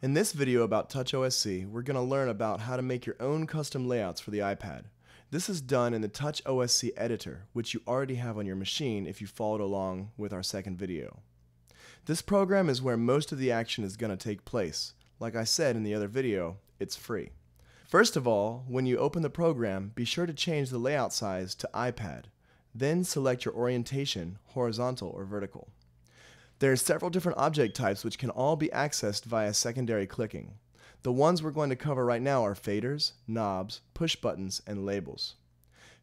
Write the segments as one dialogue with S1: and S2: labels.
S1: In this video about TouchOSC, we're going to learn about how to make your own custom layouts for the iPad. This is done in the TouchOSC editor, which you already have on your machine if you followed along with our second video. This program is where most of the action is going to take place. Like I said in the other video, it's free. First of all, when you open the program, be sure to change the layout size to iPad. Then select your orientation, horizontal or vertical. There are several different object types which can all be accessed via secondary clicking. The ones we're going to cover right now are faders, knobs, push buttons, and labels.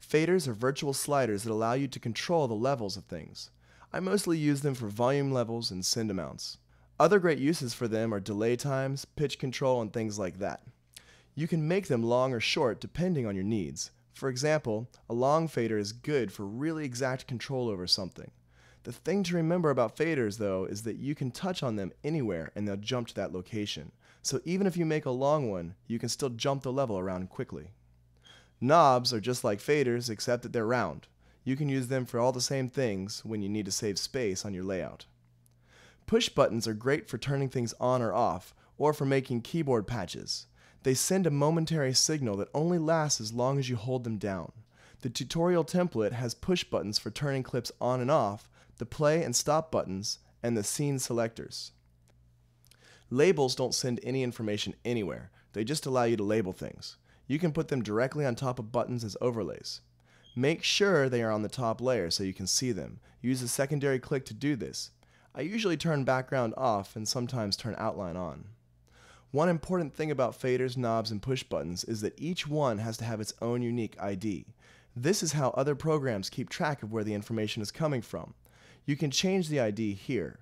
S1: Faders are virtual sliders that allow you to control the levels of things. I mostly use them for volume levels and send amounts. Other great uses for them are delay times, pitch control, and things like that. You can make them long or short depending on your needs. For example, a long fader is good for really exact control over something. The thing to remember about faders, though, is that you can touch on them anywhere and they'll jump to that location. So even if you make a long one, you can still jump the level around quickly. Knobs are just like faders, except that they're round. You can use them for all the same things when you need to save space on your layout. Push buttons are great for turning things on or off, or for making keyboard patches. They send a momentary signal that only lasts as long as you hold them down. The tutorial template has push buttons for turning clips on and off, the play and stop buttons, and the scene selectors. Labels don't send any information anywhere, they just allow you to label things. You can put them directly on top of buttons as overlays. Make sure they are on the top layer so you can see them. Use a secondary click to do this. I usually turn background off and sometimes turn outline on. One important thing about faders, knobs, and push buttons is that each one has to have its own unique ID. This is how other programs keep track of where the information is coming from. You can change the ID here.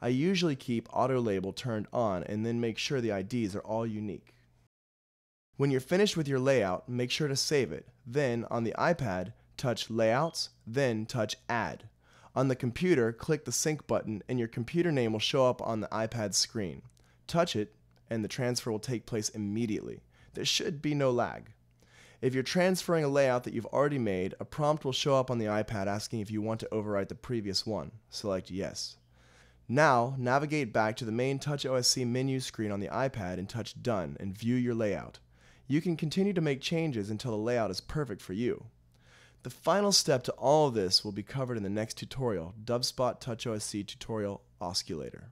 S1: I usually keep auto label turned on and then make sure the IDs are all unique. When you're finished with your layout, make sure to save it. Then, on the iPad, touch Layouts, then touch Add. On the computer, click the Sync button and your computer name will show up on the iPad screen. Touch it, and the transfer will take place immediately. There should be no lag. If you're transferring a layout that you've already made, a prompt will show up on the iPad asking if you want to overwrite the previous one. Select Yes. Now, navigate back to the main TouchOSC menu screen on the iPad and touch Done and view your layout. You can continue to make changes until the layout is perfect for you. The final step to all of this will be covered in the next tutorial, DubSpot TouchOSC Tutorial Osculator.